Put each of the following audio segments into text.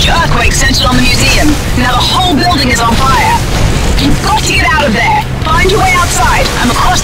huge earthquake centered on the museum. Now the whole building is on fire. You've got to get out of there. Find your way outside. I'm across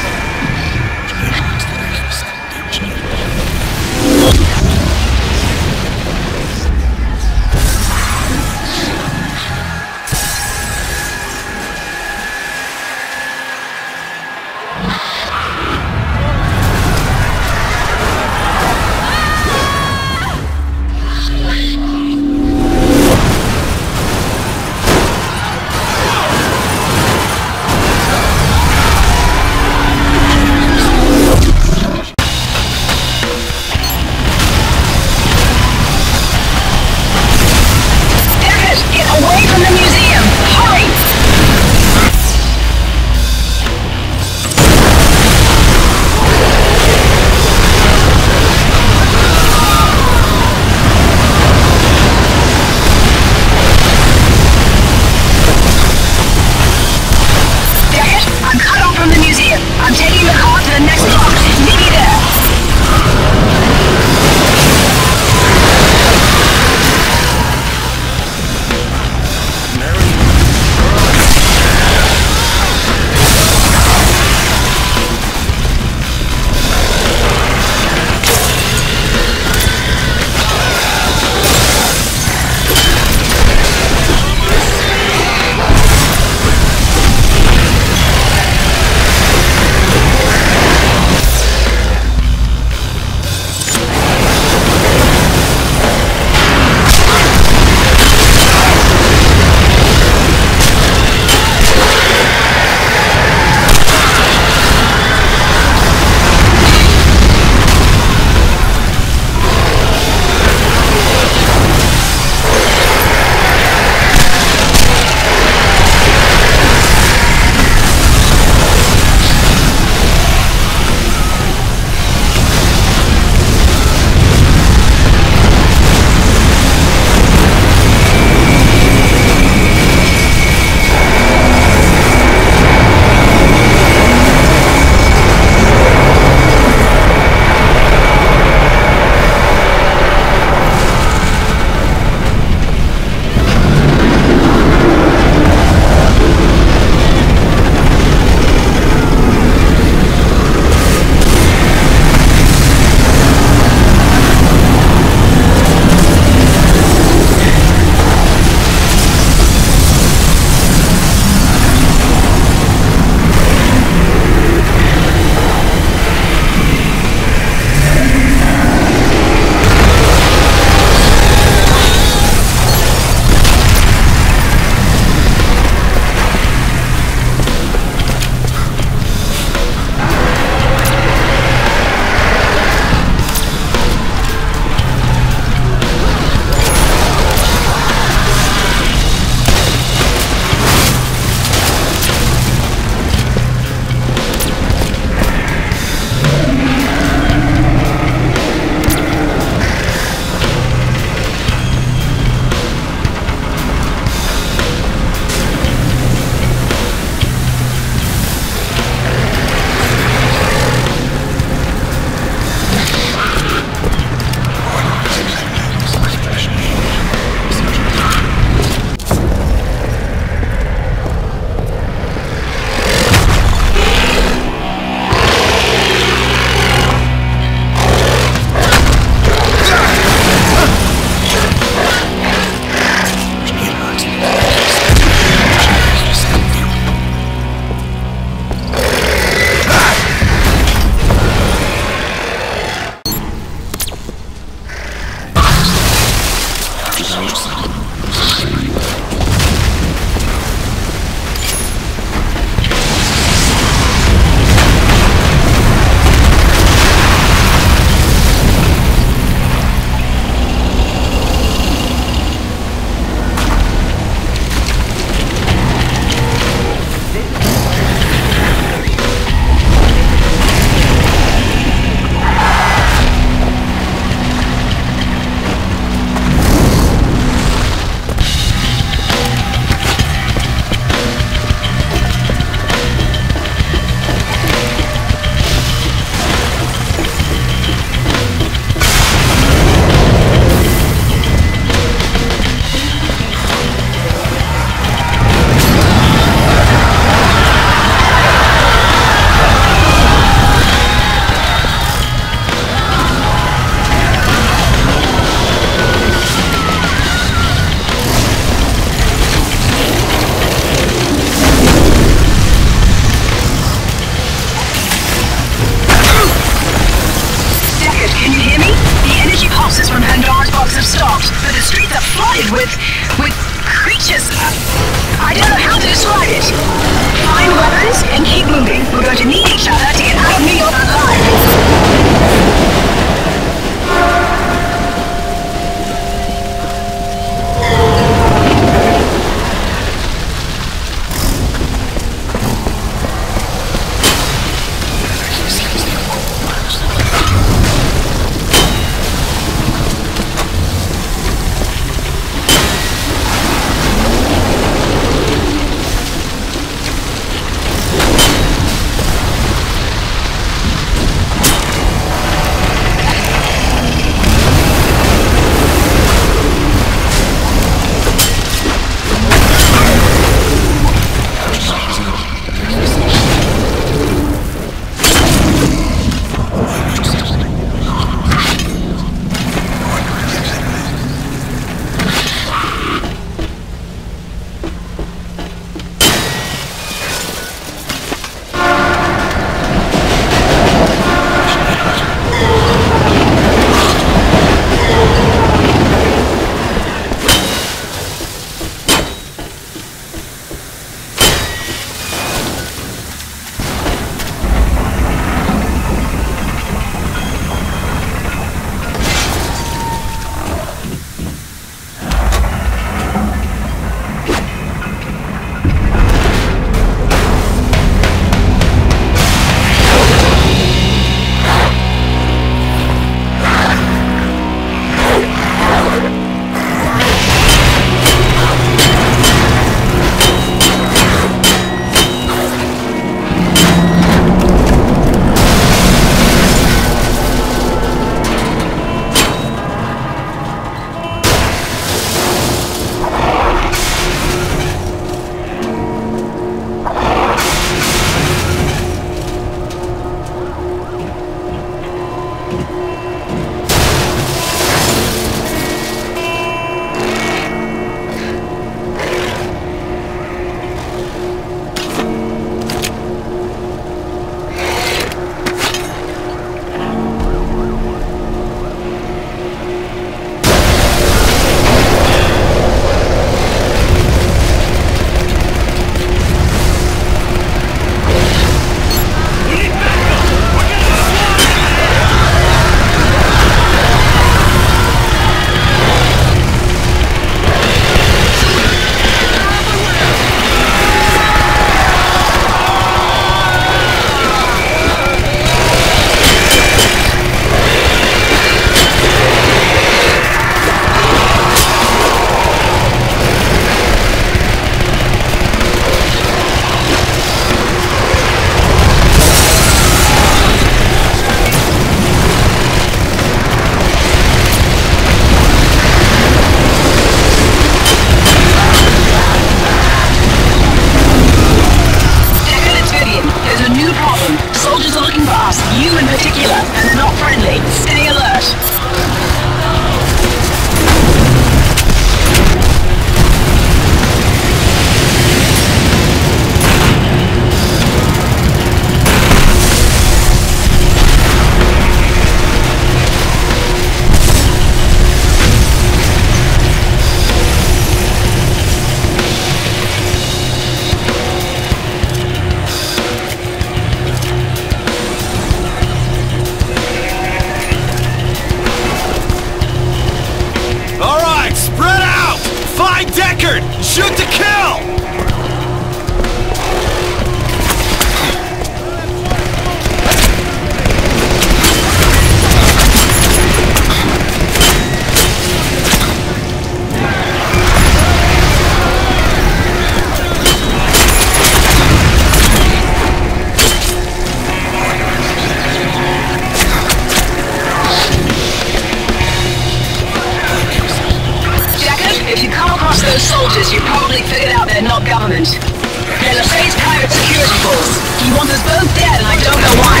both dead and I don't know why.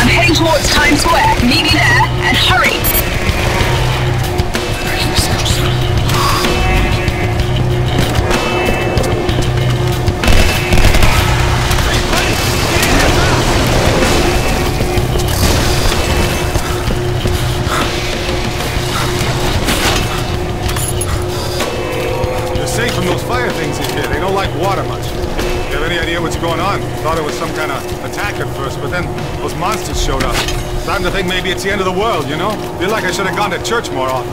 I'm heading towards Times Square. Meet to think maybe it's the end of the world, you know? Feel like I should have gone to church more often.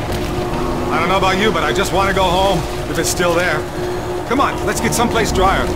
I don't know about you, but I just want to go home, if it's still there. Come on, let's get someplace drier.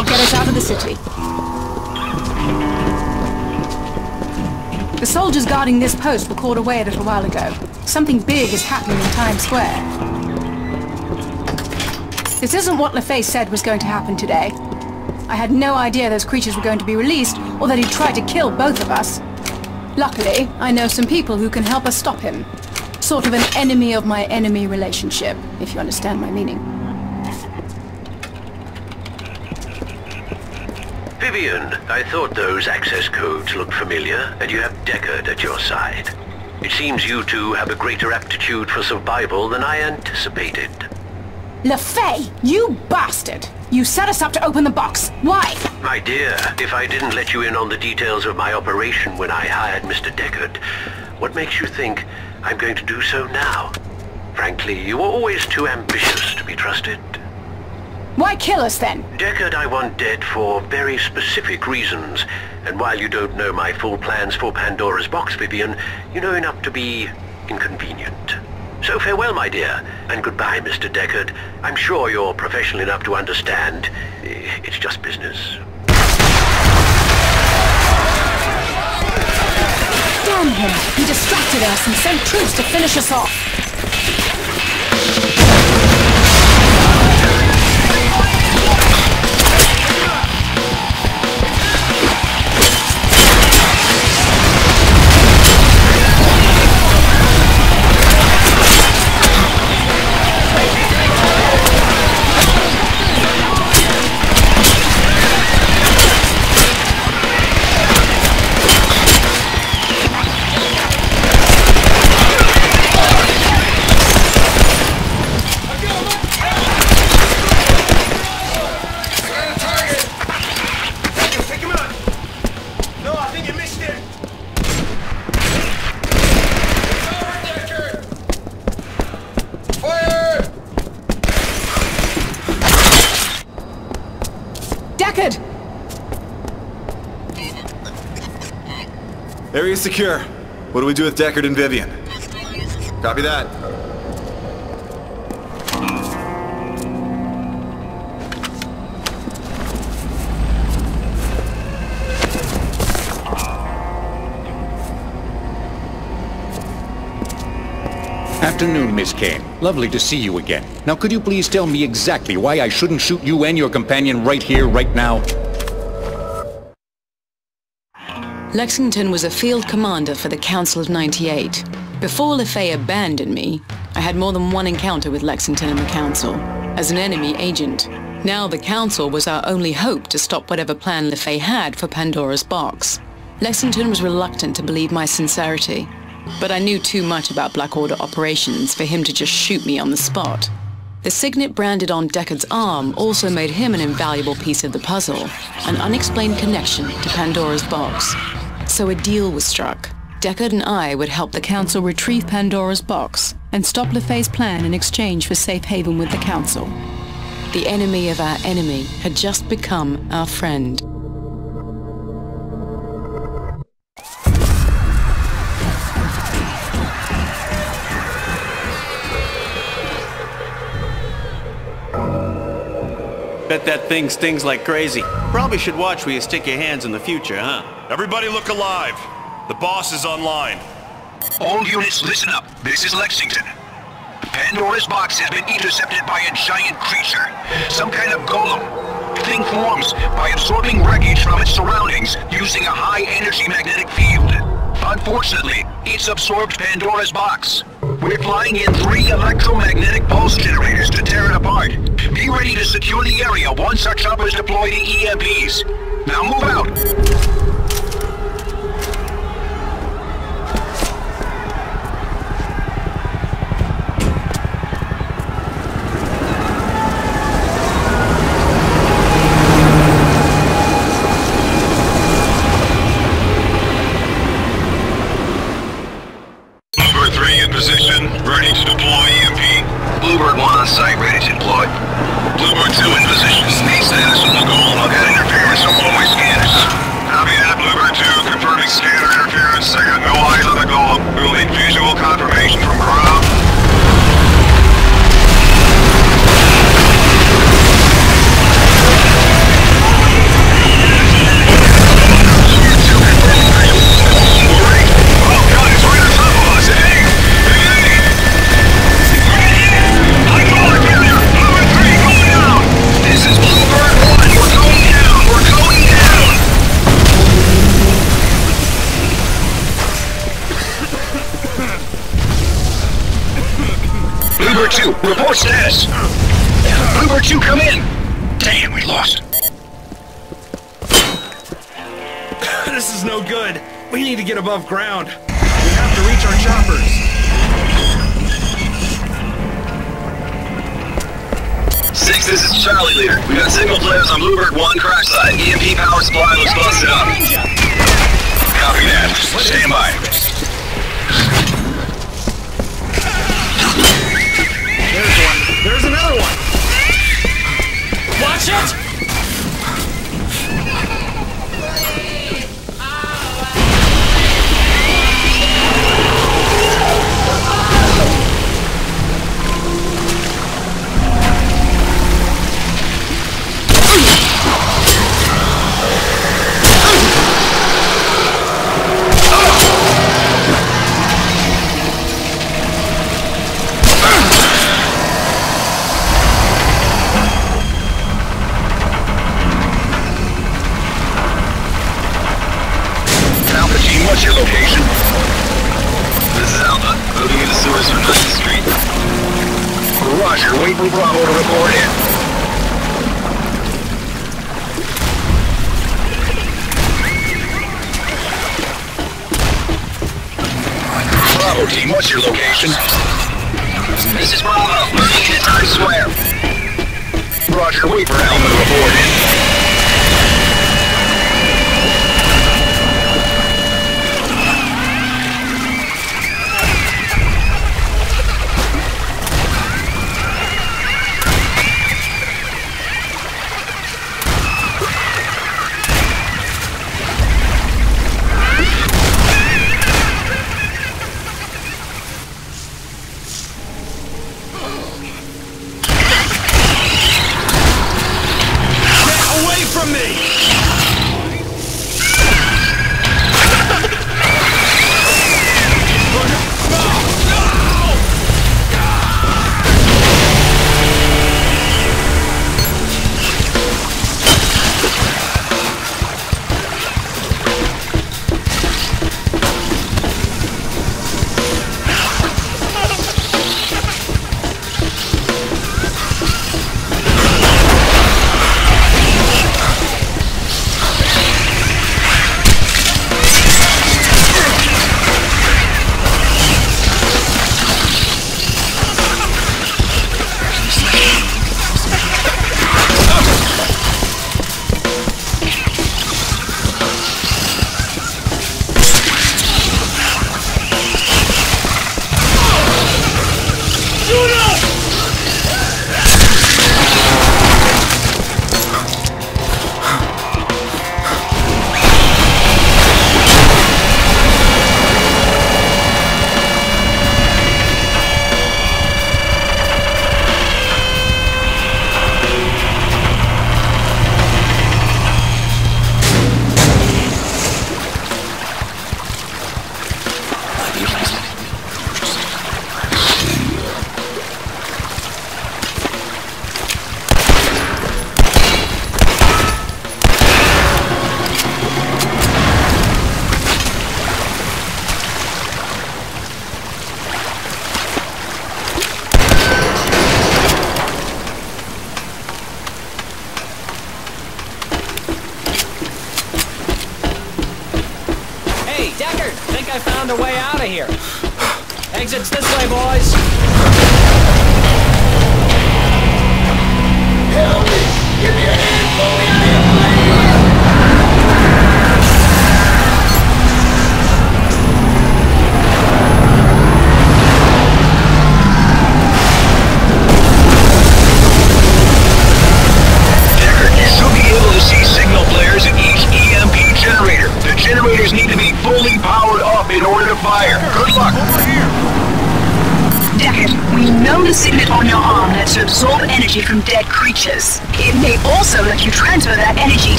I'll get us out of the city. The soldiers guarding this post were called away a little while ago. Something big is happening in Times Square. This isn't what LeFay said was going to happen today. I had no idea those creatures were going to be released, or that he'd try to kill both of us. Luckily, I know some people who can help us stop him. Sort of an enemy of my enemy relationship, if you understand my meaning. Vivian, I thought those access codes looked familiar, and you have Deckard at your side. It seems you two have a greater aptitude for survival than I anticipated. LeFay, you bastard! You set us up to open the box. Why? My dear, if I didn't let you in on the details of my operation when I hired Mr. Deckard, what makes you think I'm going to do so now? Frankly, you were always too ambitious to be trusted. Why kill us then? Deckard I want dead for very specific reasons. And while you don't know my full plans for Pandora's box, Vivian, you know enough to be inconvenient. So farewell, my dear, and goodbye, Mr. Deckard. I'm sure you're professional enough to understand. Eh, It's just business. Damn him! He distracted us and sent troops to finish us off. secure. What do we do with Deckard and Vivian? Copy that. Afternoon, Miss Kane. Lovely to see you again. Now, could you please tell me exactly why I shouldn't shoot you and your companion right here, right now? Lexington was a field commander for the Council of 98. Before LeFay abandoned me, I had more than one encounter with Lexington and the Council, as an enemy agent. Now the Council was our only hope to stop whatever plan LeFay had for Pandora's box. Lexington was reluctant to believe my sincerity, but I knew too much about Black Order operations for him to just shoot me on the spot. The signet branded on Deckard's arm also made him an invaluable piece of the puzzle, an unexplained connection to Pandora's box. So a deal was struck. Deckard and I would help the Council retrieve Pandora's box and stop LeFay's plan in exchange for safe haven with the Council. The enemy of our enemy had just become our friend. Bet that thing stings like crazy. Probably should watch where you stick your hands in the future, huh? Everybody look alive. The boss is online. All units listen up. This is Lexington. Pandora's box has been intercepted by a giant creature. Some kind of golem. Thing forms by absorbing wreckage from its surroundings using a high-energy magnetic field. Unfortunately, it's absorbed Pandora's box. We're flying in three electromagnetic pulse generators to tear it apart. Be ready to secure the area once our choppers deploy the EMPs. Now move out. Bluebird 1 on site, ready to deploy. Bluebird 2 in position. State status on the goal. I've had interference on my scanners. Copy that, Bluebird 2. Confirming scanner interference. I got no eyes on the goal. We'll need visual confirmation from ground. Status. Bluebird 2, come in. Damn, we lost. This is no good. We need to get above ground. We have to reach our choppers. Six, this is Charlie Leader. We got signal flares on Bluebird 1 crash side. EMP power supply looks busted up. Copy that. Stand by. Watch it!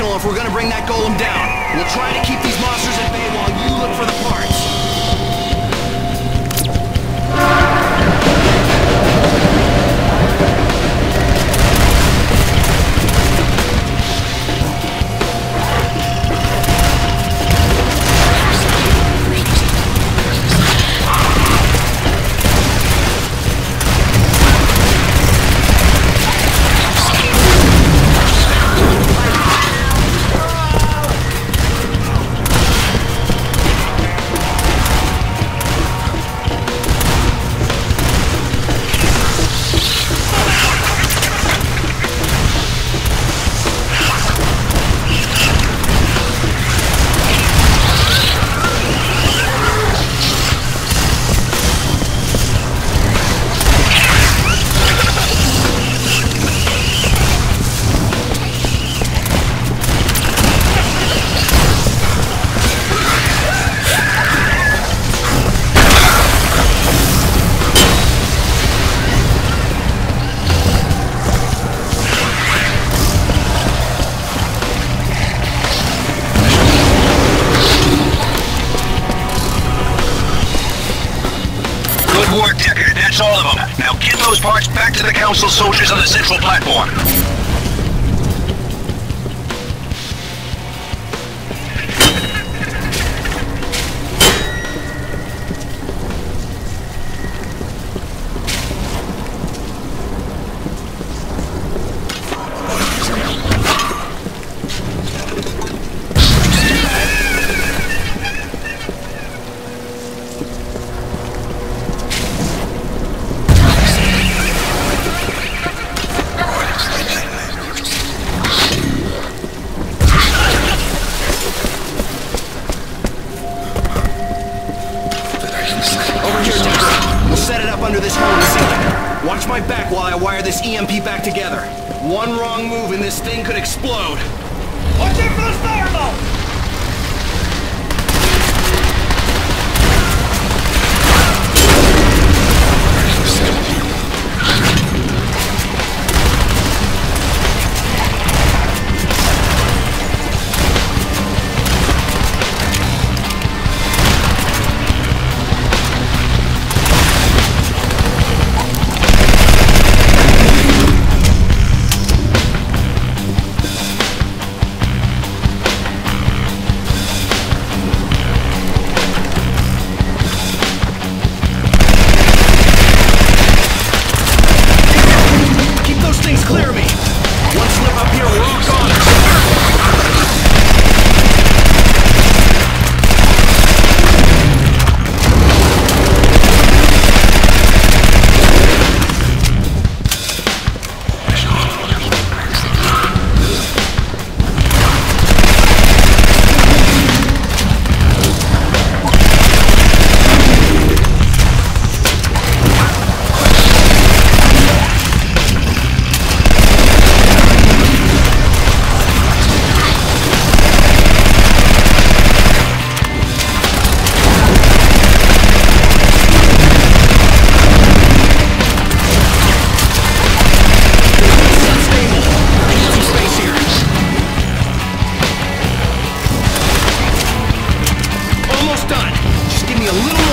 If we're gonna bring that golem down. A little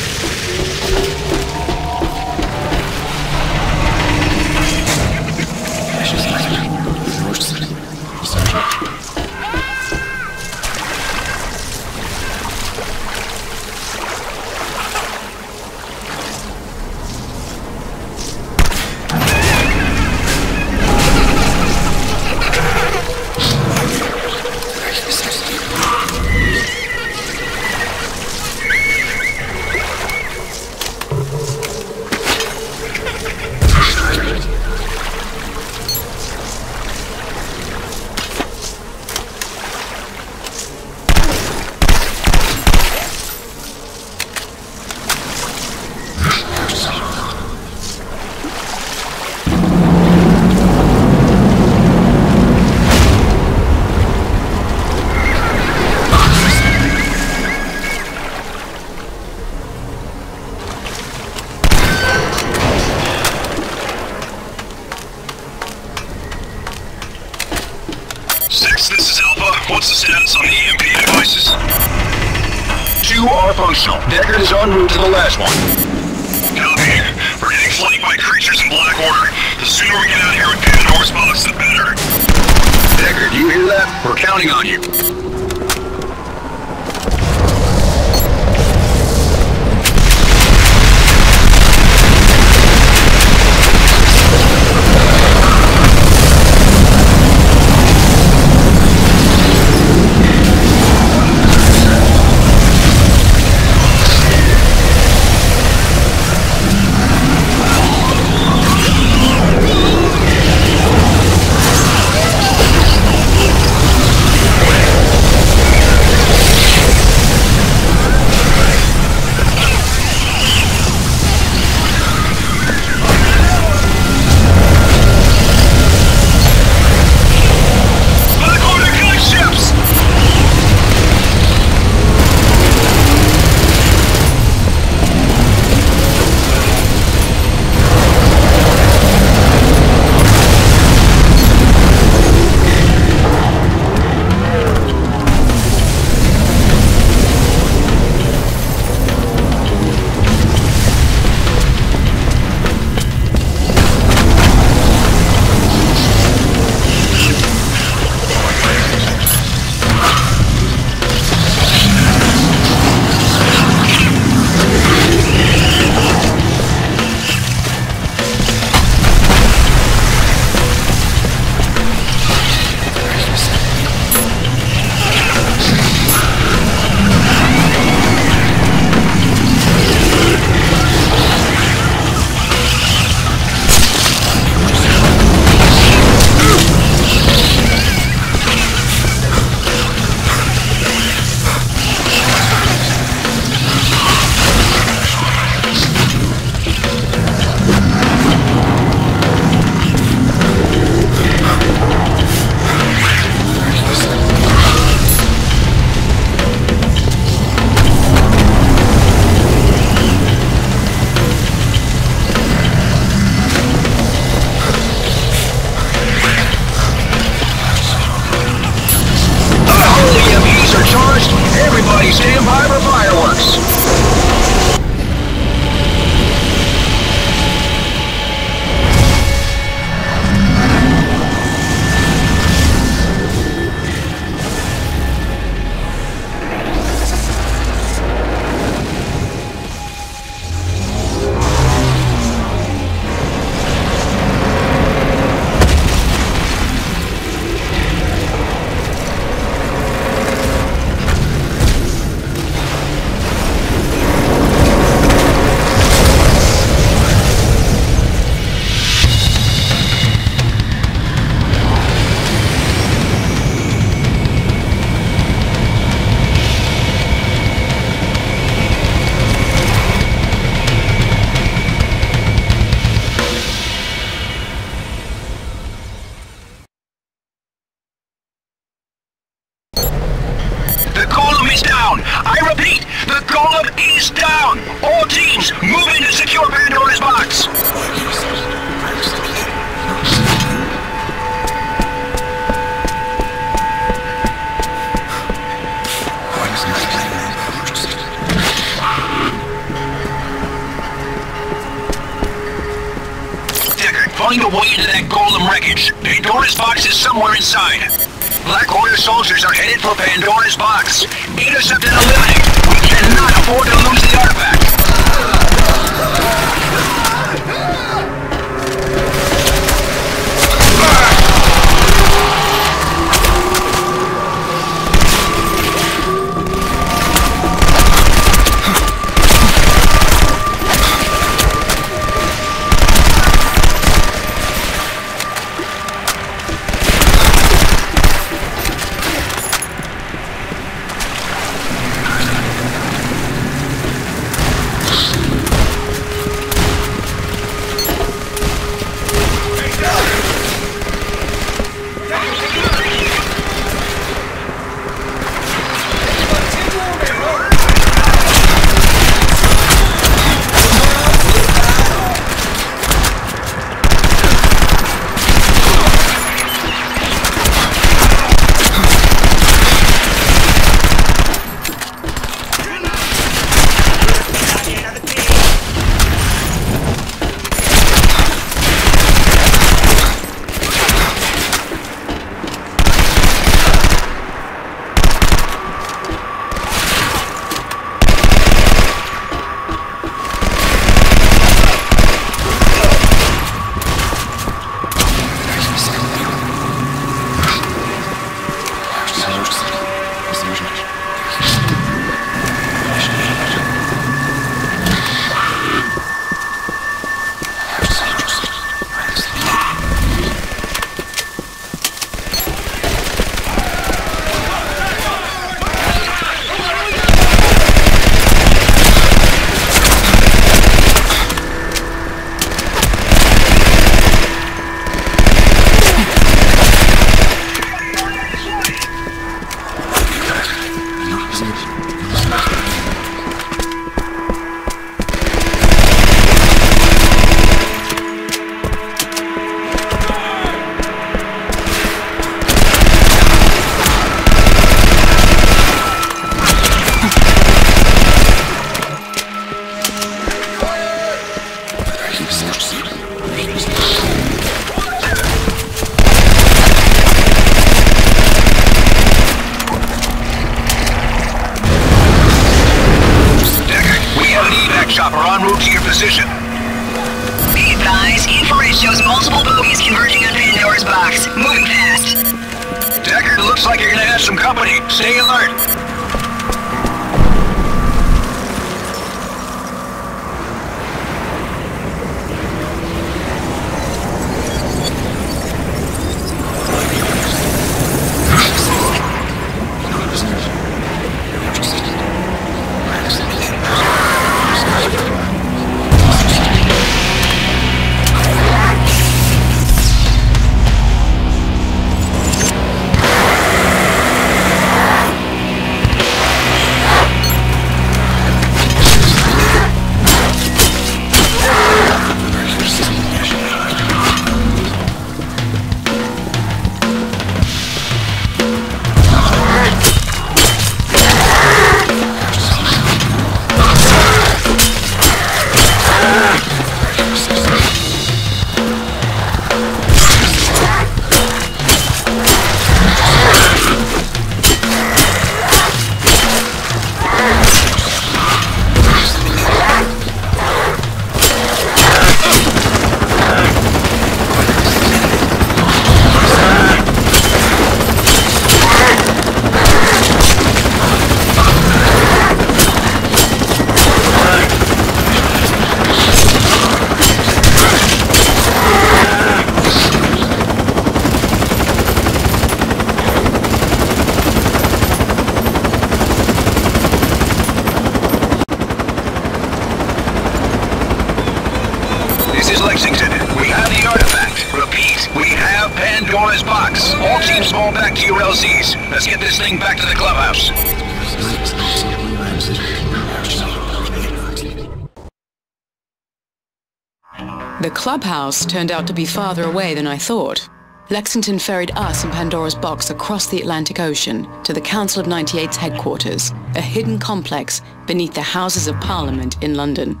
clubhouse turned out to be farther away than I thought. Lexington ferried us and Pandora's box across the Atlantic Ocean to the Council of 98's headquarters, a hidden complex beneath the Houses of Parliament in London.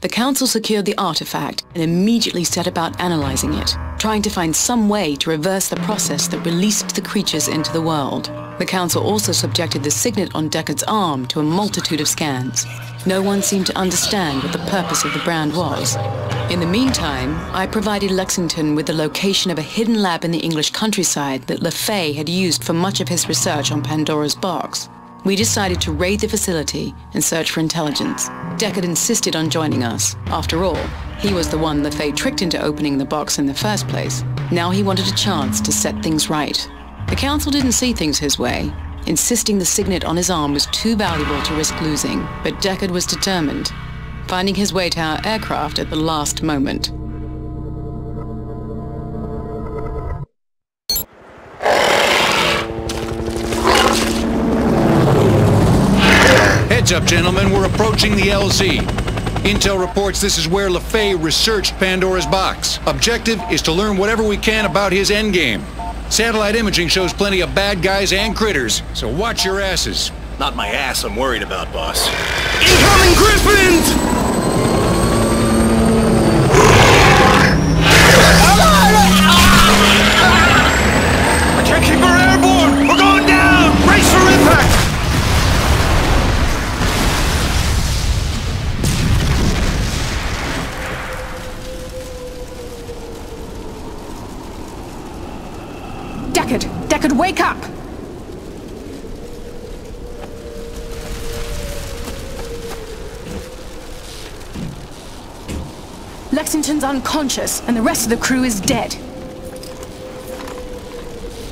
The Council secured the artifact and immediately set about analyzing it, trying to find some way to reverse the process that released the creatures into the world. The Council also subjected the signet on Deckard's arm to a multitude of scans. No one seemed to understand what the purpose of the brand was. In the meantime, I provided Lexington with the location of a hidden lab in the English countryside that LeFay had used for much of his research on Pandora's box. We decided to raid the facility and search for intelligence. Deckard insisted on joining us. After all, he was the one LeFay tricked into opening the box in the first place. Now he wanted a chance to set things right. The Council didn't see things his way, insisting the signet on his arm was too valuable to risk losing, but Deckard was determined, finding his way to our aircraft at the last moment. Heads up, gentlemen. We're approaching the LZ. Intel reports this is where LeFay researched Pandora's box. Objective is to learn whatever we can about his endgame. Satellite imaging shows plenty of bad guys and critters, so watch your asses. Not my ass I'm worried about, boss. Incoming Griffins! I can't keep her airborne! We're going down! Brace for impact! Deckard! Deckard, wake up! Lexington's unconscious, and the rest of the crew is dead.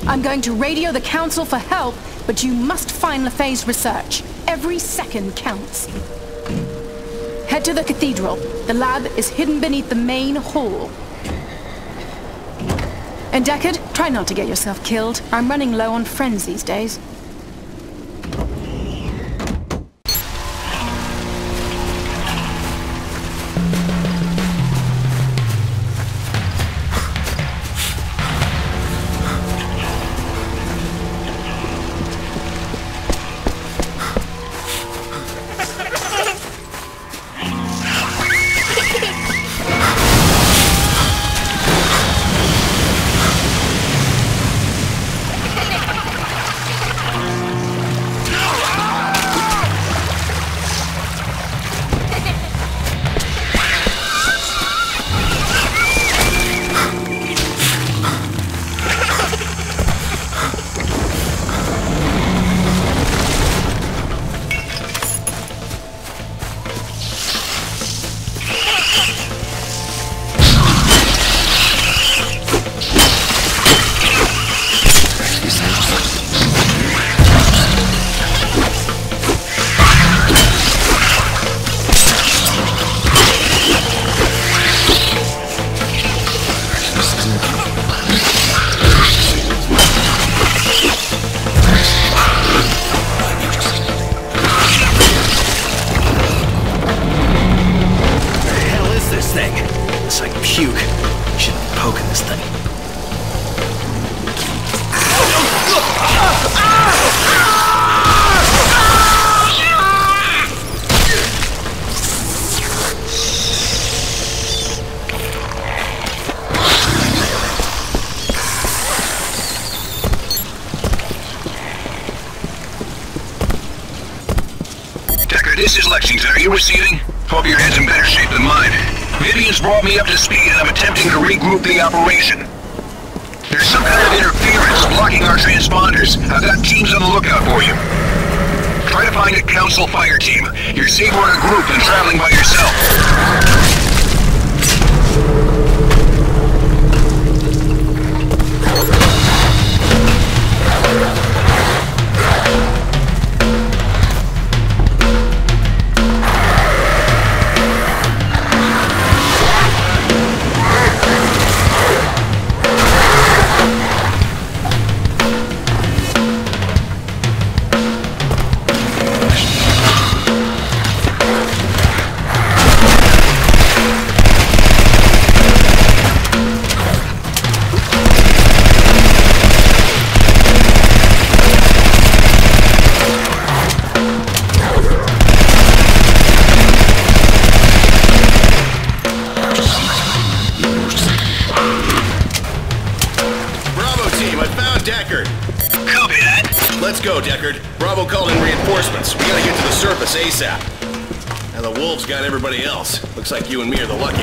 I'm going to radio the Council for help, but you must find LeFay's research. Every second counts. Head to the cathedral. The lab is hidden beneath the main hall. And Deckard, try not to get yourself killed. I'm running low on friends these days. Lexington. Are you receiving? Hope your head's in better shape than mine. Vivian's brought me up to speed and I'm attempting to regroup the operation. There's some kind of interference blocking our transponders. I've got teams on the lookout for you. Try to find a council fire team. You're safer in a group than traveling by yourself. Looks like you and me are the lucky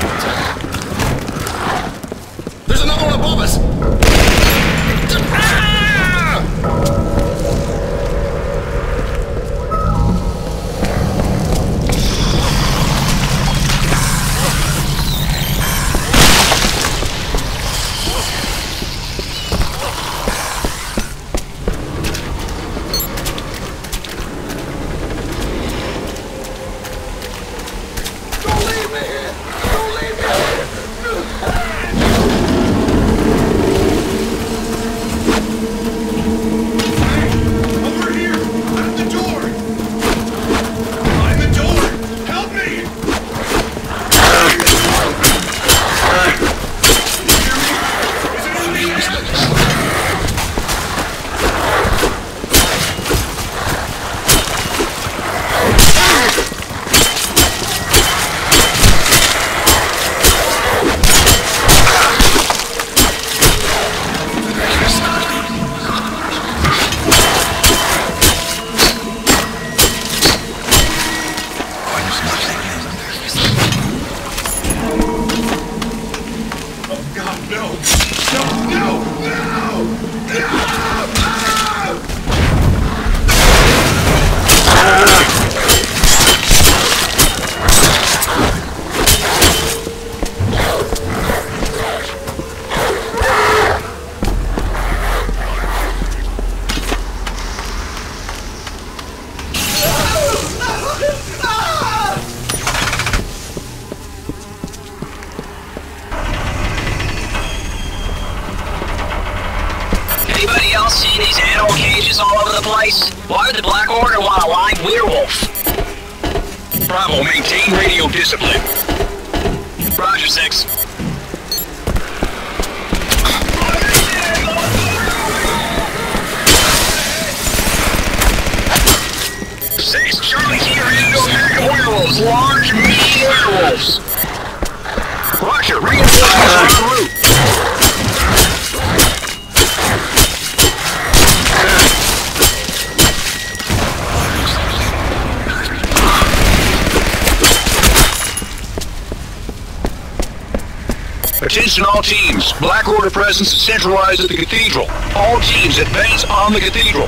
presence is centralized at the Cathedral. All teams advance on the Cathedral.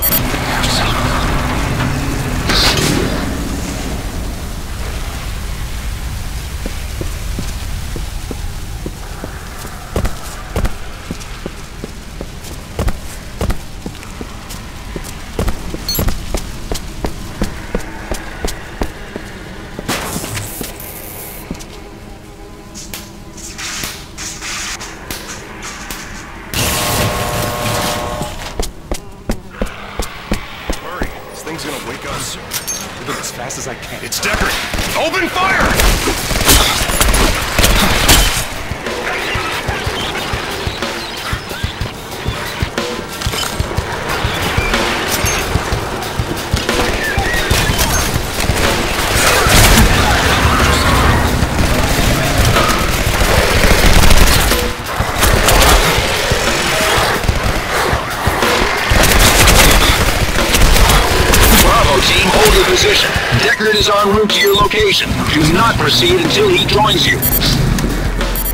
Proceed until he joins you.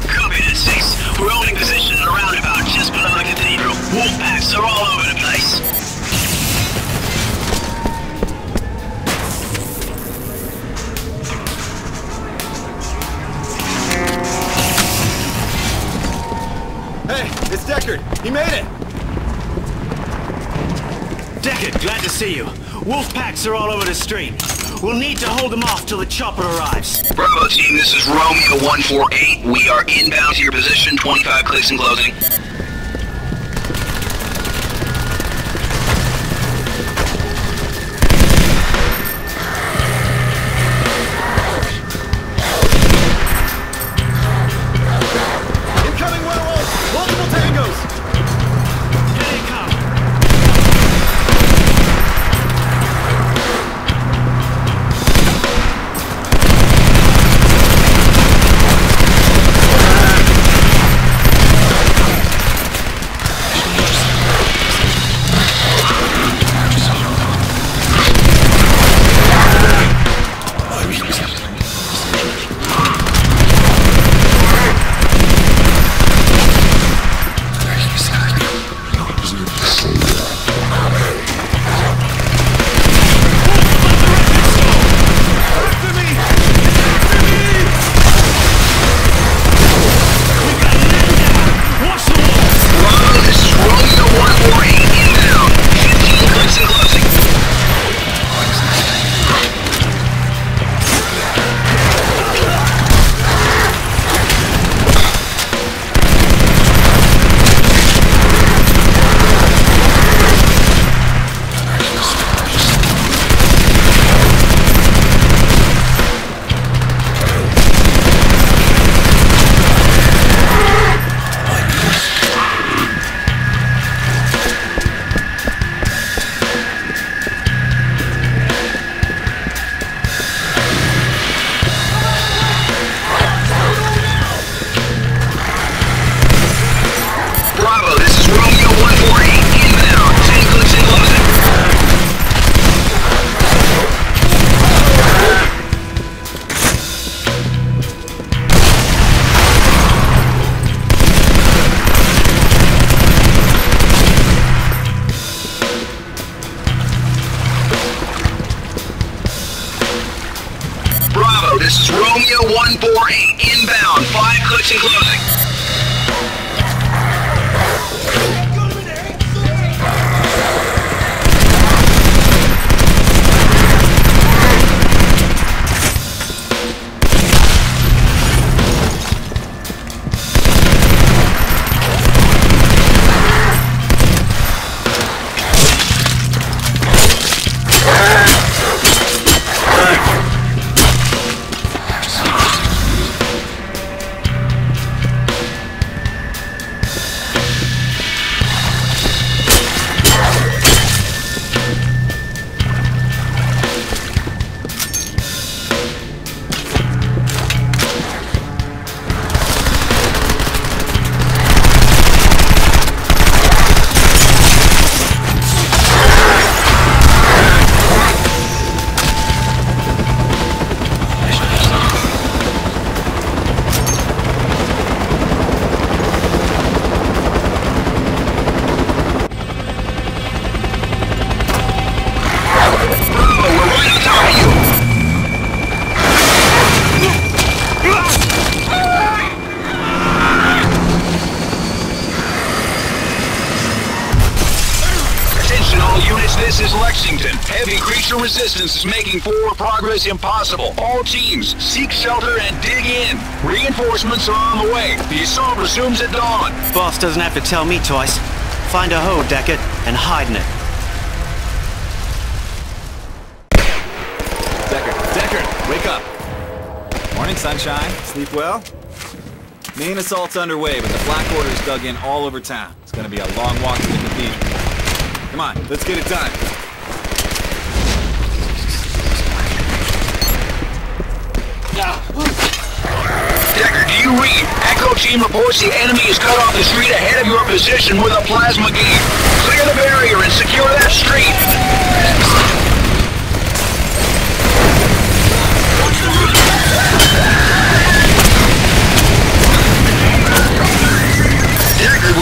Copy that, 6. We're holding position at a roundabout just below the cathedral. Wolf packs are all over the place. Hey, it's Deckard. He made it. Deckard, glad to see you. Wolf packs are all over the street. We'll need to hold them off till the chopper arrives. Bravo team, this is Romeo 148. We are inbound to your position, 25 clicks and closing. Doesn't have to tell me twice. Find a hoe, Deckard, and hide in it. Deckard, Deckard, wake up. Morning, sunshine. Sleep well? Main assault's underway, but the Black Order's dug in all over town. It's gonna be a long walk to the cathedral. Come on, let's get it done. team reports the enemy is cut off the street ahead of your position with a plasma gate. Clear the barrier and secure that street.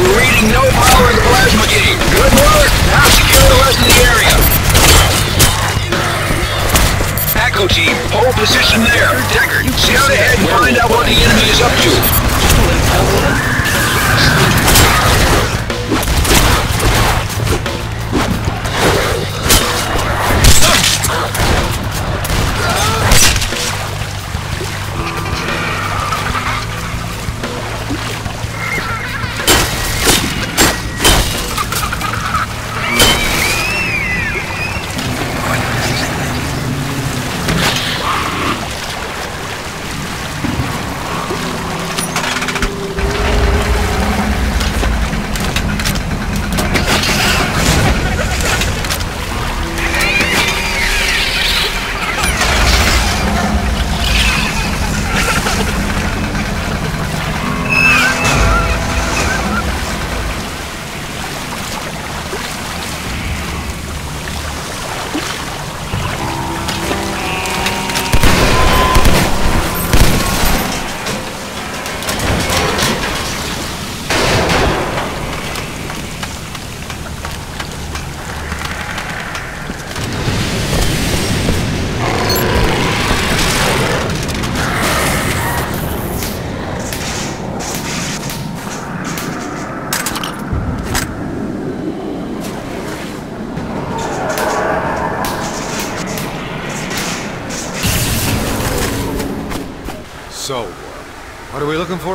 We're reading no power in the plasma gate. Good work! Now secure the rest of the area. Echo team, hold position there. Deckard, scout ahead and find out what the enemy is up to. So,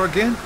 again?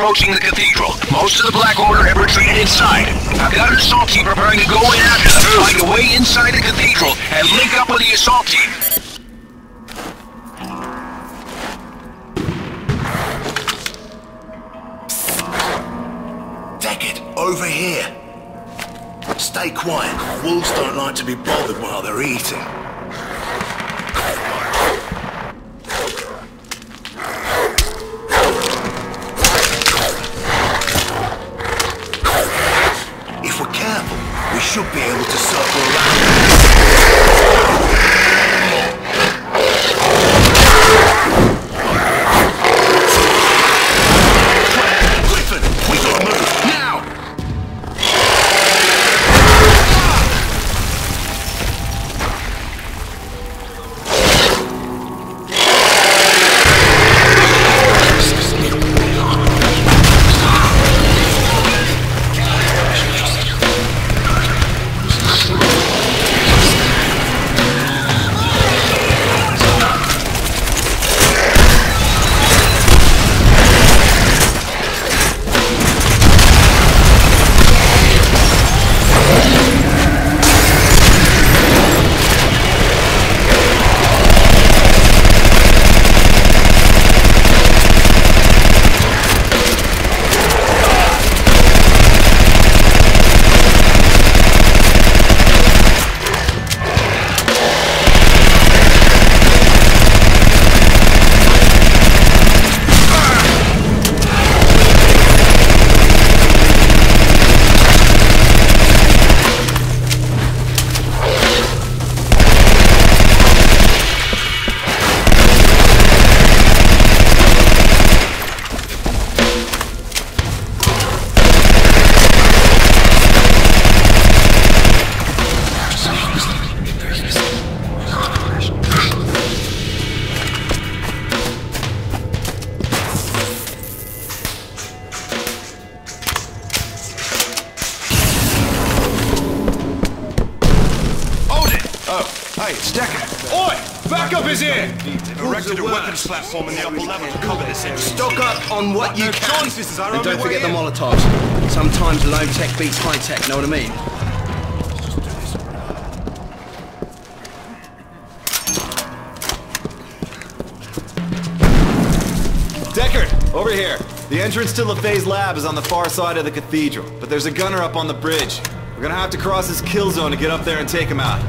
Approaching the cathedral. Most of the Black Order have retreated inside. I've got an assault team preparing to go in after them, find a way inside the cathedral, and link up with the assault team. Deckard, over here. The entrance to LeFay's lab is on the far side of the cathedral, but there's a gunner up on the bridge. We're gonna have to cross his kill zone to get up there and take him out.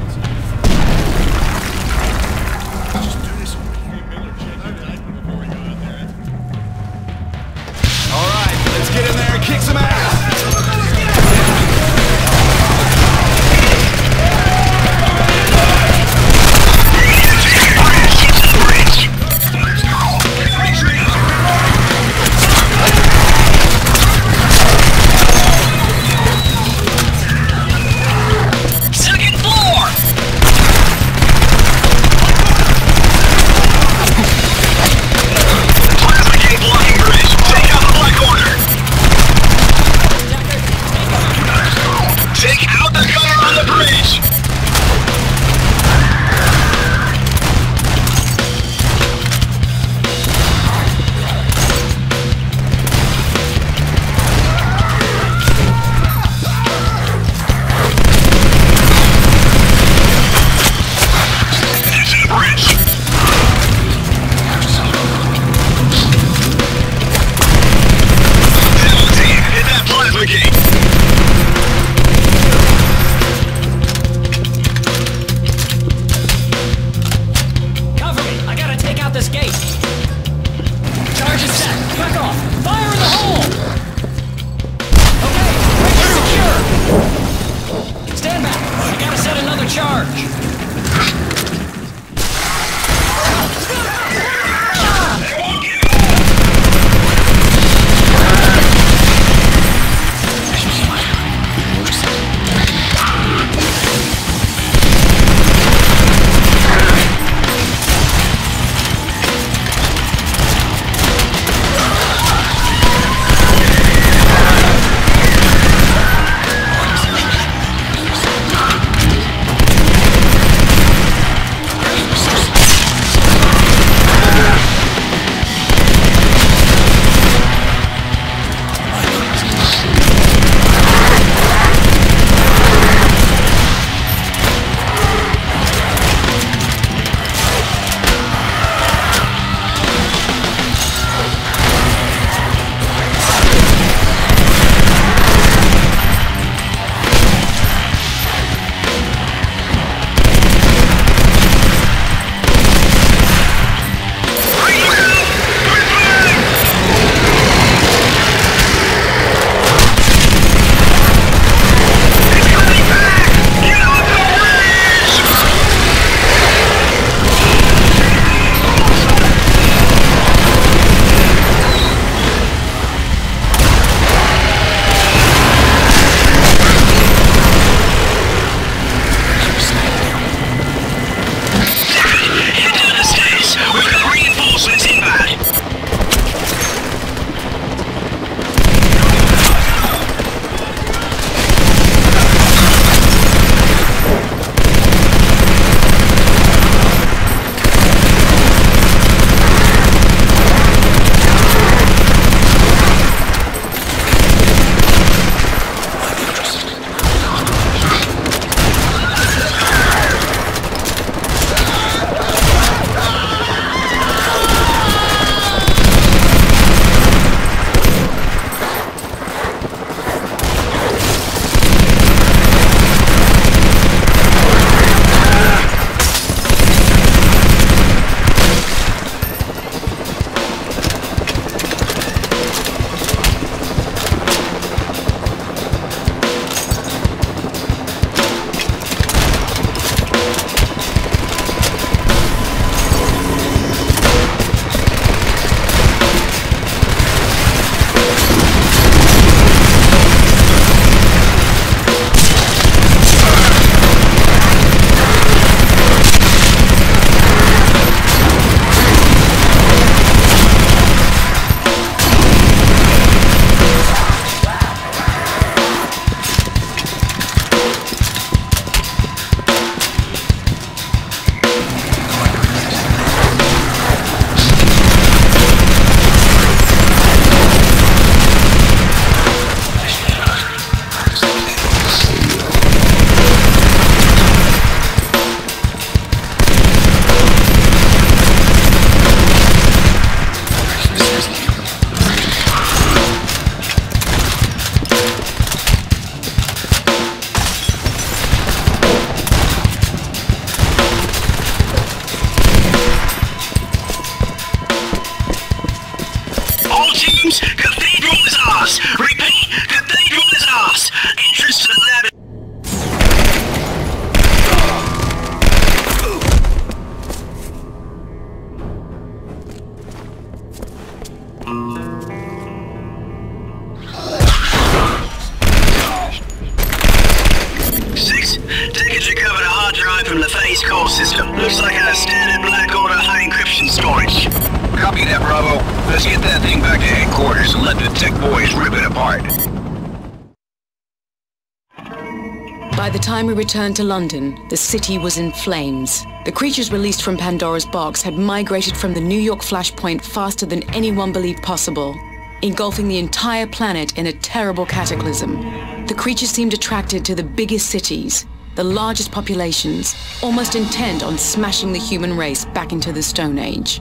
Returned to London, the city was in flames. The creatures released from Pandora's box had migrated from the New York flashpoint faster than anyone believed possible, engulfing the entire planet in a terrible cataclysm. The creatures seemed attracted to the biggest cities, the largest populations, almost intent on smashing the human race back into the Stone Age.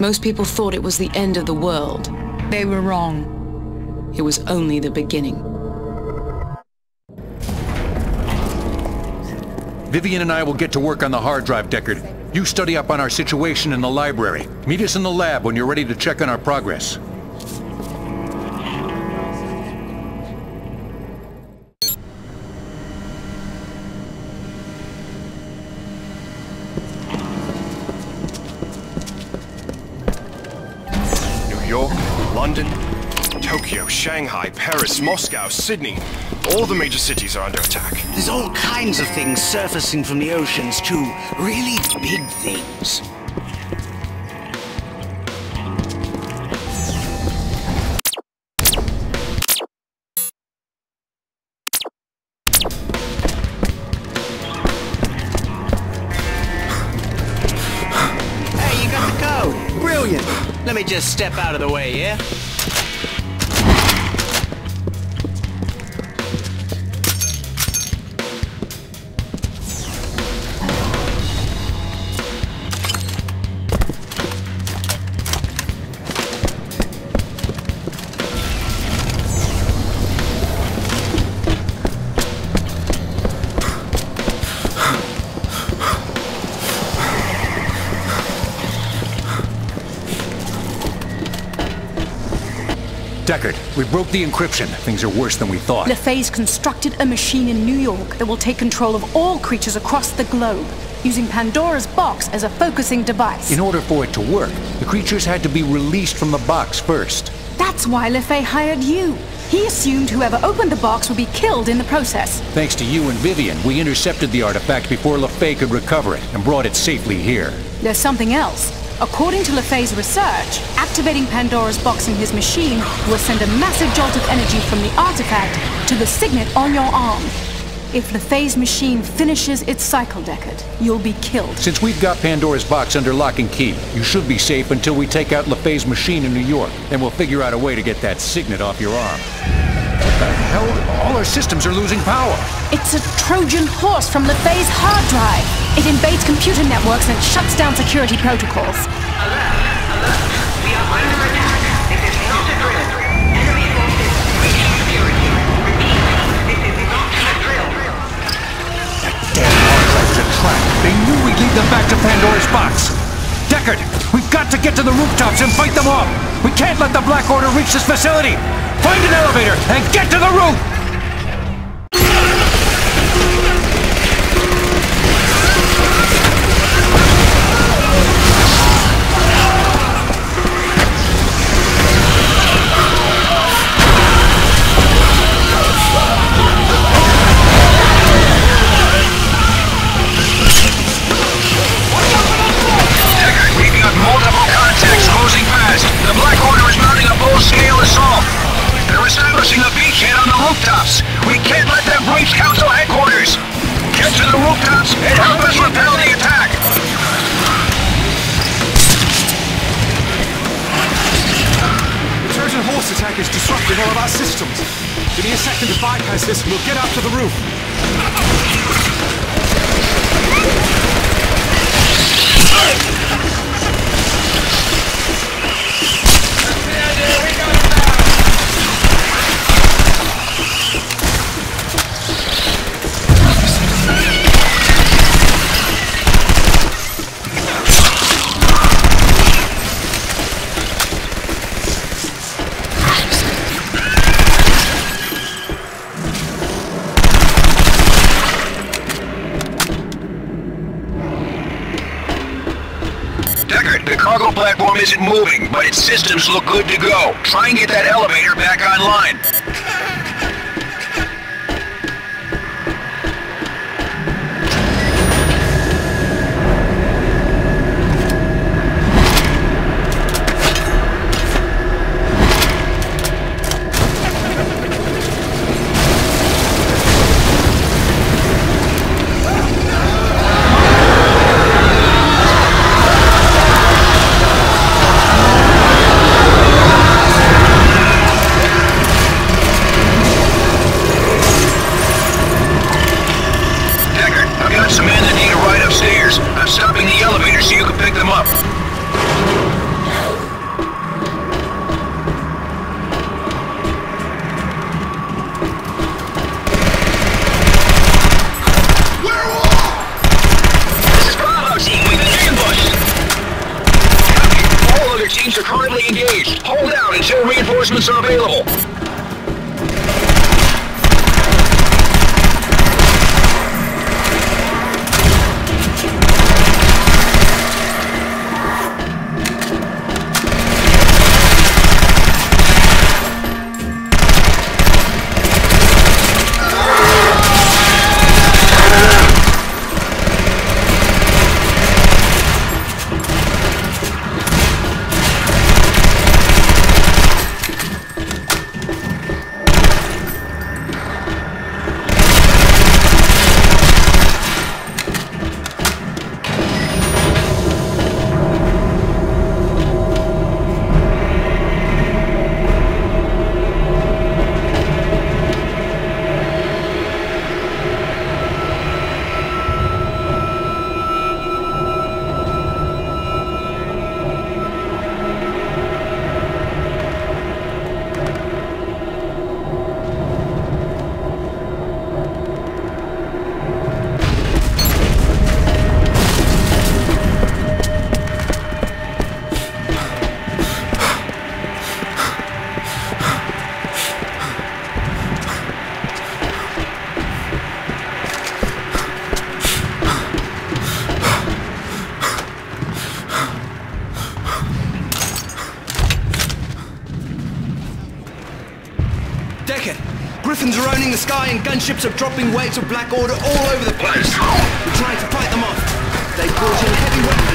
Most people thought it was the end of the world. They were wrong. It was only the beginning. Vivian and I will get to work on the hard drive, Deckard. You study up on our situation in the library. Meet us in the lab when you're ready to check on our progress. New York, London, Tokyo, Shanghai, Paris, Moscow, Sydney. All the major cities are under attack. There's all kinds of things surfacing from the oceans, too. Really big things. Hey, you got the code. Brilliant. Let me just step out of the way, yeah? Broke the encryption. Things are worse than we thought. LeFay's constructed a machine in New York that will take control of all creatures across the globe, using Pandora's box as a focusing device. In order for it to work, the creatures had to be released from the box first. That's why LeFay hired you. He assumed whoever opened the box would be killed in the process. Thanks to you and Vivian, we intercepted the artifact before LeFay could recover it and brought it safely here. There's something else. According to LeFay's research, activating Pandora's box in his machine will send a massive jolt of energy from the artifact to the signet on your arm. If LeFay's machine finishes its cycle, Deckard, you'll be killed. Since we've got Pandora's box under lock and key, you should be safe until we take out LeFay's machine in New York. Then we'll figure out a way to get that signet off your arm. What the hell? All our systems are losing power. It's a Trojan horse from LeFay's hard drive. It invades computer networks and shuts down security protocols. That damn hard drive's a trap. They knew we'd lead them back to Pandora's box. Deckard, we've got to get to the rooftops and fight them off. We can't let the Black Order reach this facility. Find an elevator and get to the roof! Second to bypass this we'll get up to the roof. Deckard, moving, but its systems look good to go. Try and get that elevator back online. gunships are dropping waves of Black Order all over the place. We're trying to fight them off. They've brought in heavy weapons.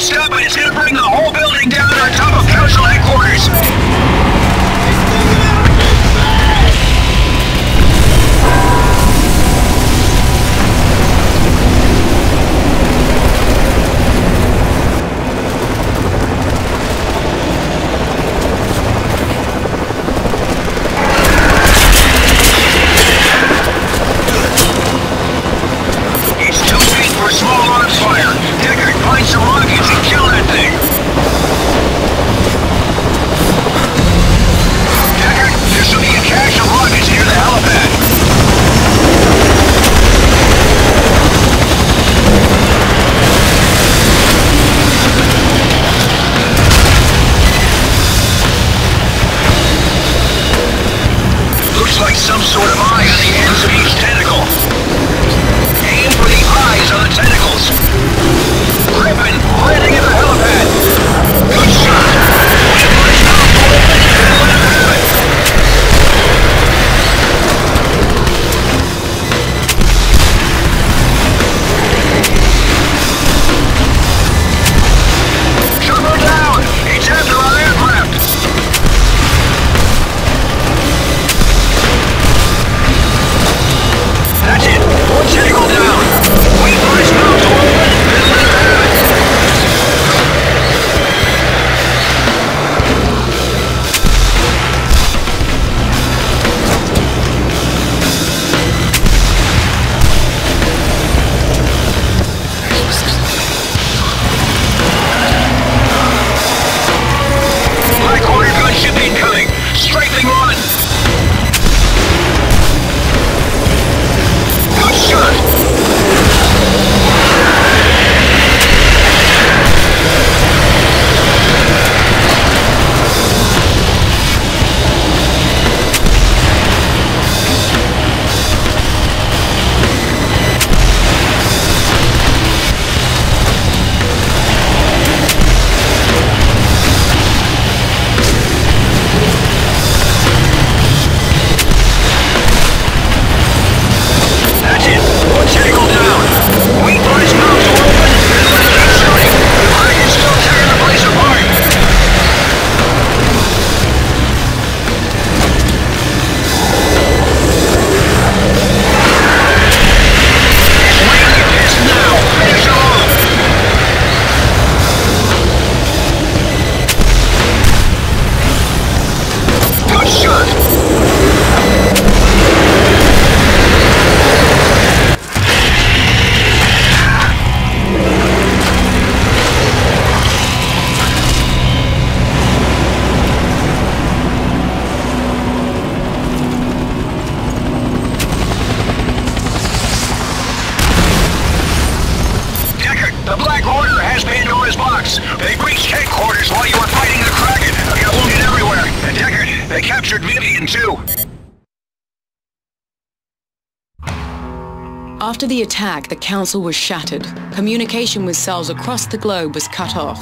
stop and it's gonna bring the whole building down on top of council headquarters. The Council was shattered. Communication with cells across the globe was cut off.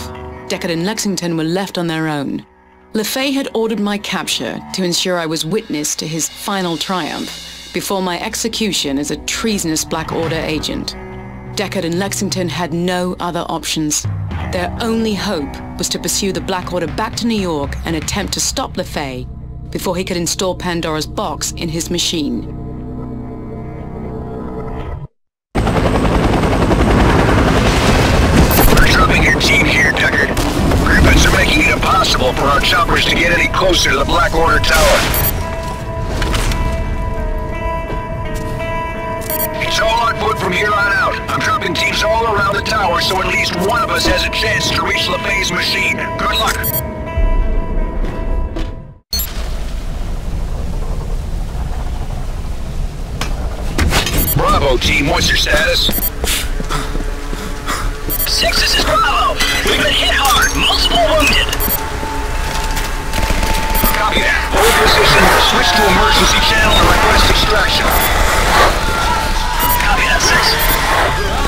Deckard and Lexington were left on their own. LeFay had ordered my capture to ensure I was witness to his final triumph before my execution as a treasonous Black Order agent. Deckard and Lexington had no other options. Their only hope was to pursue the Black Order back to New York and attempt to stop LeFay before he could install Pandora's box in his machine. Closer to the Black Order Tower. It's all on foot from here on out. I'm dropping teams all around the tower so at least one of us has a chance to reach LeFay's machine. Good luck. Bravo, team. What's your status? Six, is Bravo. We've been hit hard. Multiple wounded. Copy that. Hold position. Switch to emergency channel and request extraction. Copy that, 6.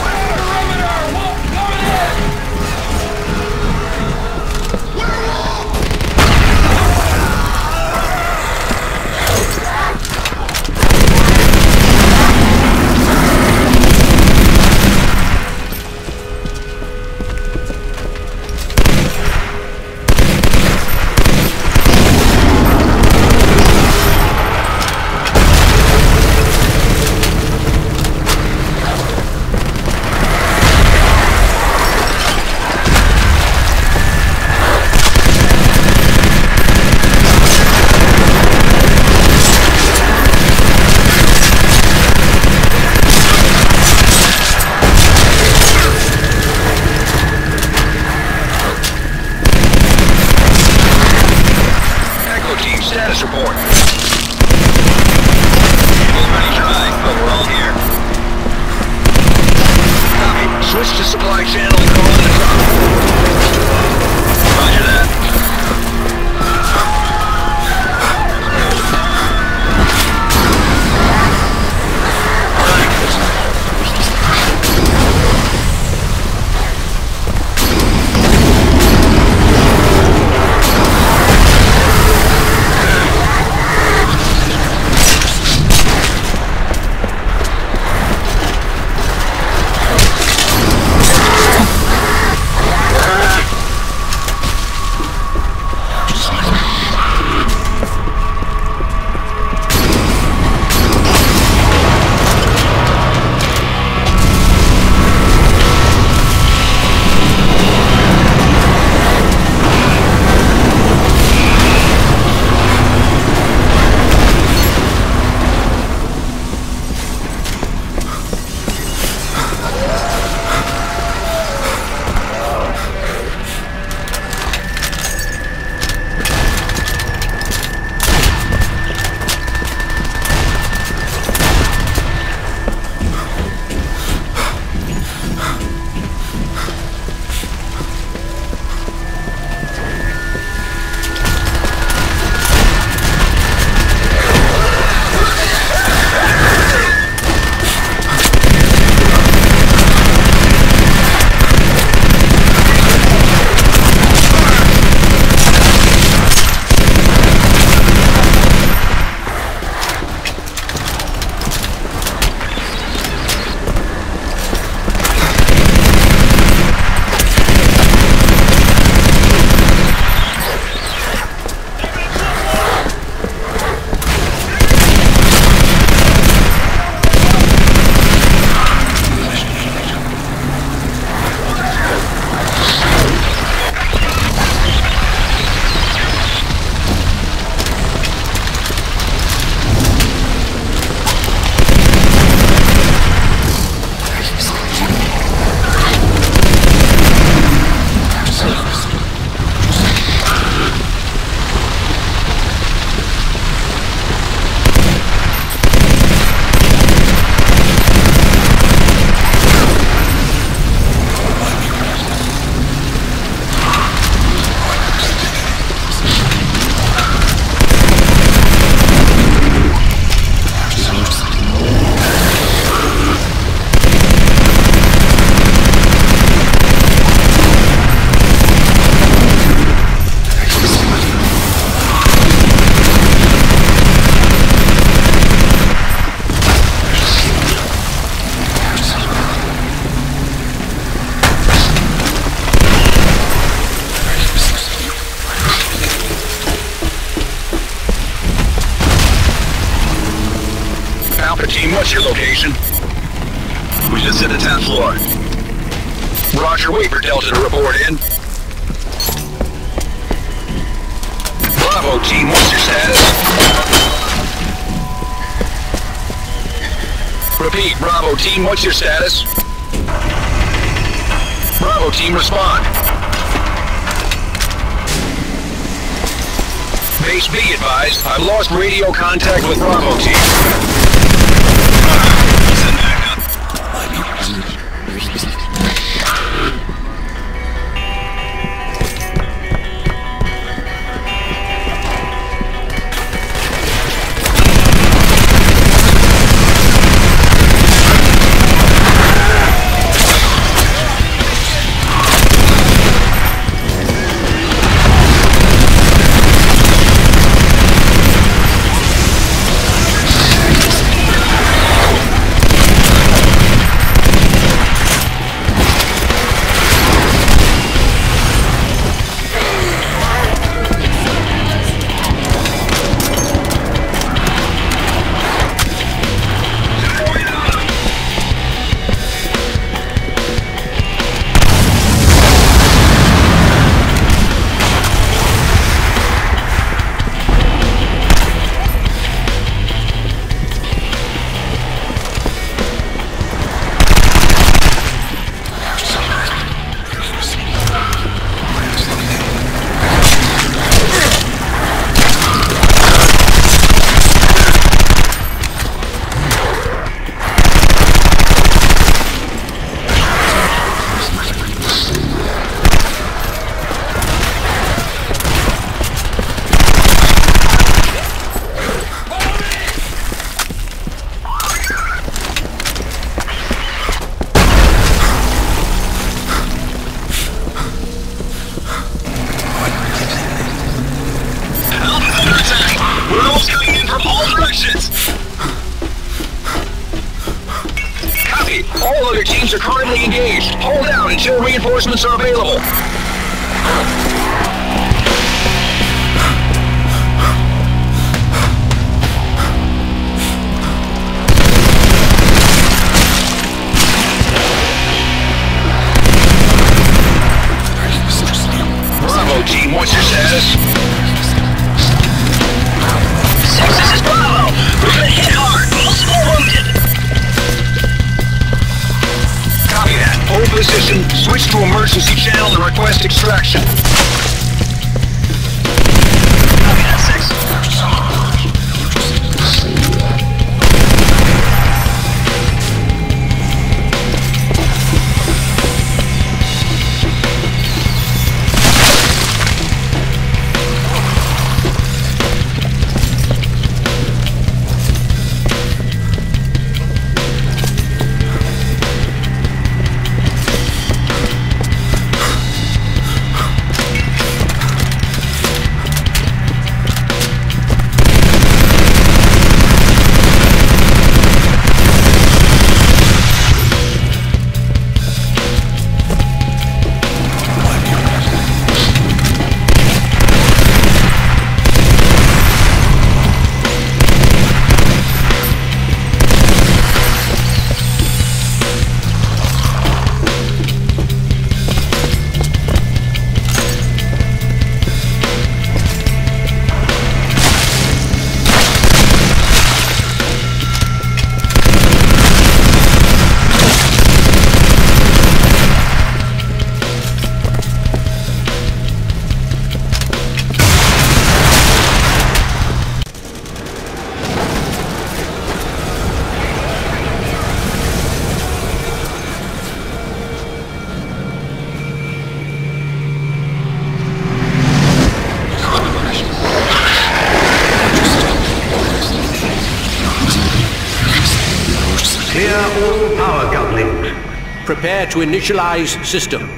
To initialize system.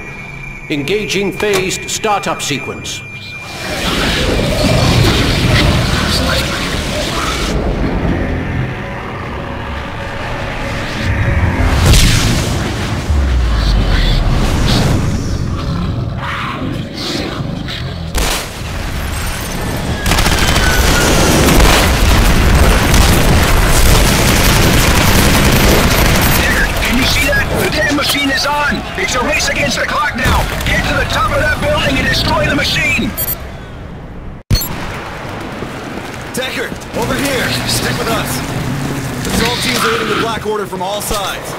Engaging phased startup sequence. From all sides.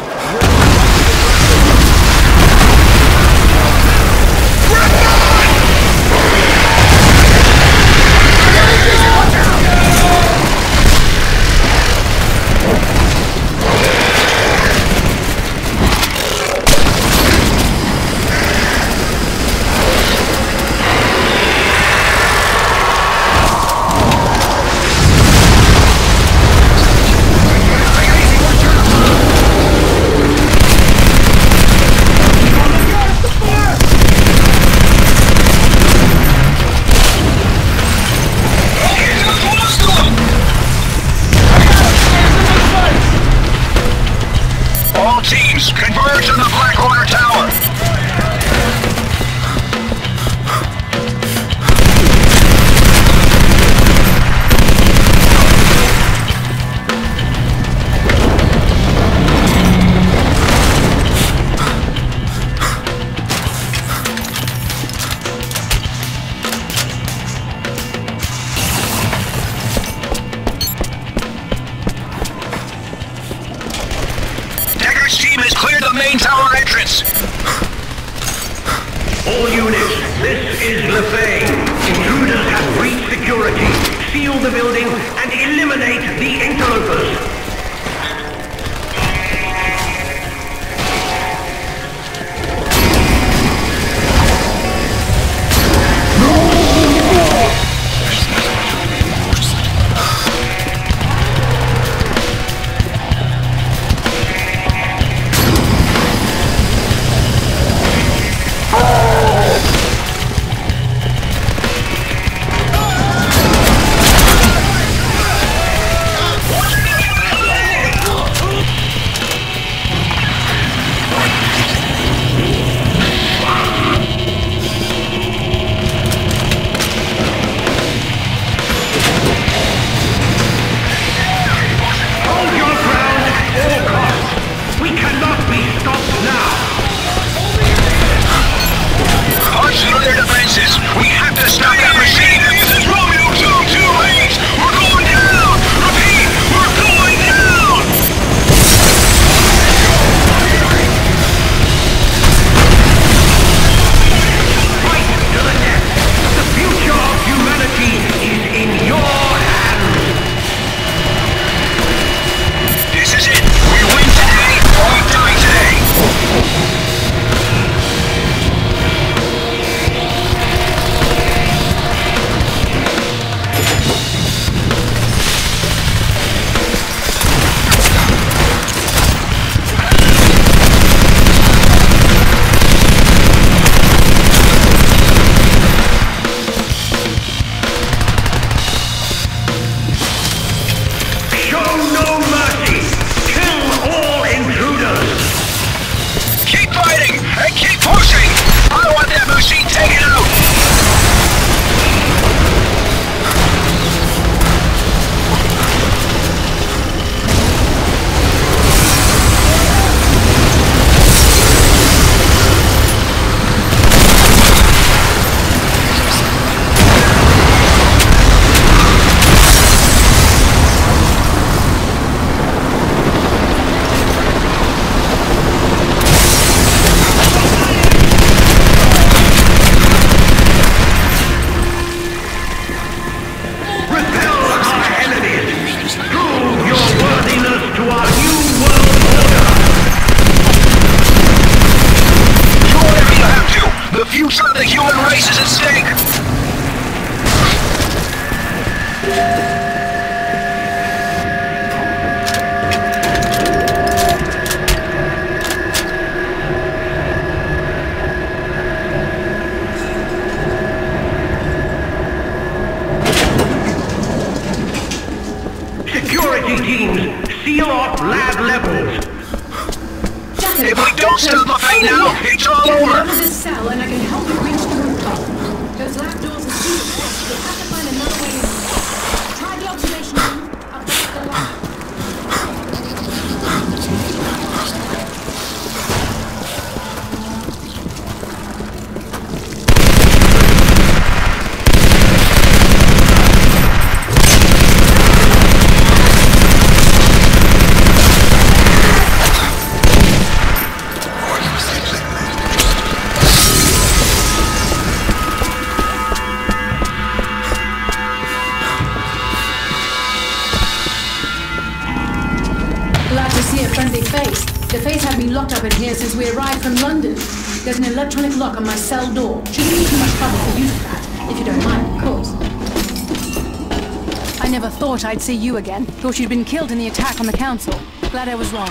See you again. Thought you'd been killed in the attack on the council. Glad I was wrong.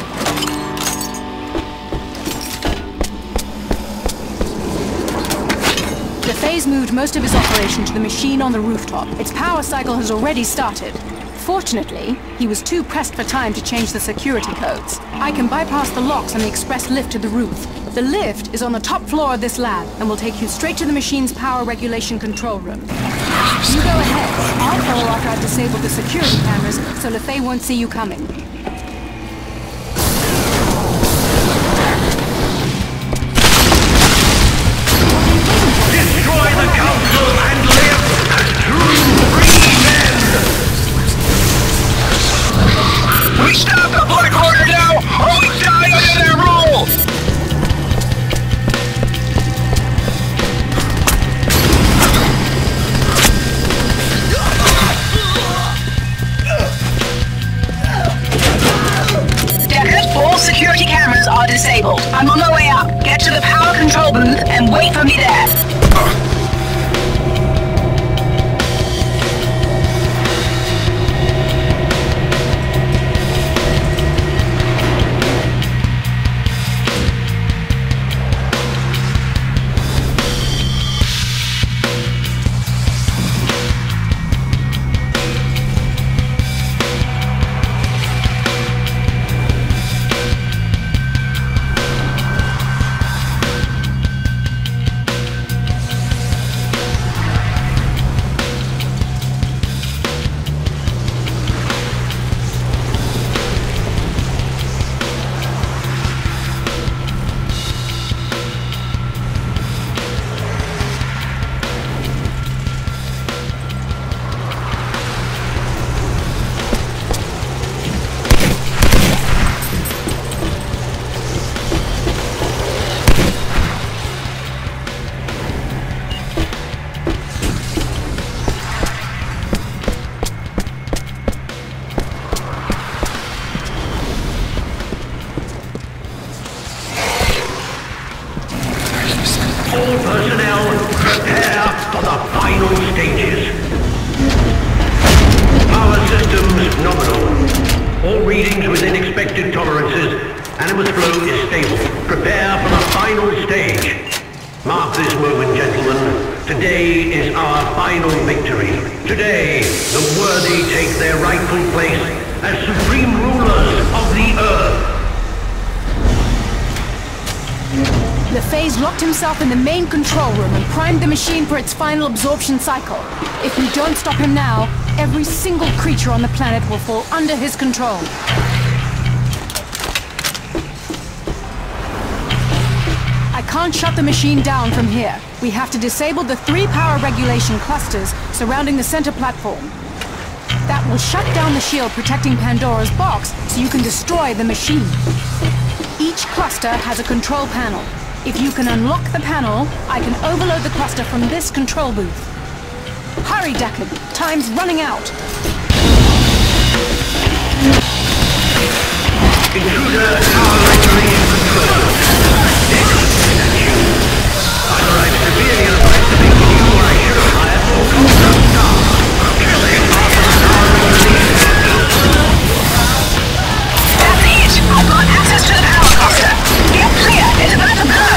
LeFay's moved most of his operation to the machine on the rooftop. Its power cycle has already started. Fortunately, he was too pressed for time to change the security codes. I can bypass the locks on the express lift to the roof. The lift is on the top floor of this lab and will take you straight to the machine's power regulation control room. You go ahead. I'll follow after I've disabled the security cameras so LeFay won't see you coming. For its final absorption cycle. If we don't stop him now, every single creature on the planet will fall under his control. I can't shut the machine down from here. We have to disable the three power regulation clusters surrounding the center platform. That will shut down the shield protecting Pandora's box so you can destroy the machine. Each cluster has a control panel. If you can unlock the panel, I can overload the cluster from this control booth. Hurry, Deckard. Time's running out. Intruder power regulation control. Either I'm severely underestimating you or I should have hired more competent staff. Kill him after the power regulation. That's it! I've got access to the power cluster. Get clear! It's about to blow!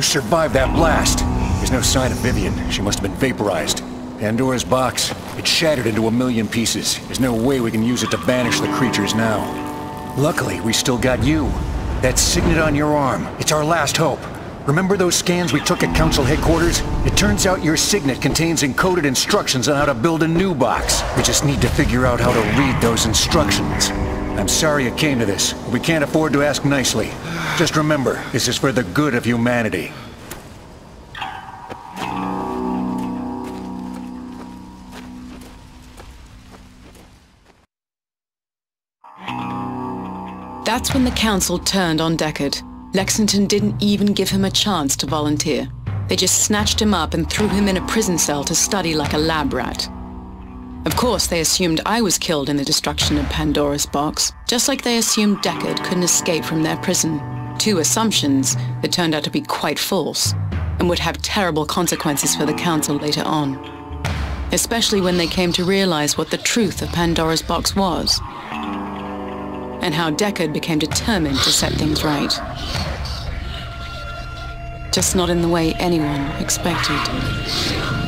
You survived that blast? There's no sign of Vivian. She must have been vaporized. Pandora's box. It shattered into a million pieces. There's no way we can use it to banish the creatures now. Luckily, we still got you. That signet on your arm. It's our last hope. Remember those scans we took at Council headquarters? It turns out your signet contains encoded instructions on how to build a new box. We just need to figure out how to read those instructions. I'm sorry it came to this. but We can't afford to ask nicely. Just remember, this is for the good of humanity. That's when the council turned on Deckard. Lexington didn't even give him a chance to volunteer. They just snatched him up and threw him in a prison cell to study like a lab rat. Of course, they assumed I was killed in the destruction of Pandora's box, just like they assumed Deckard couldn't escape from their prison. Two assumptions that turned out to be quite false, and would have terrible consequences for the Council later on. Especially when they came to realize what the truth of Pandora's box was, and how Deckard became determined to set things right. Just not in the way anyone expected.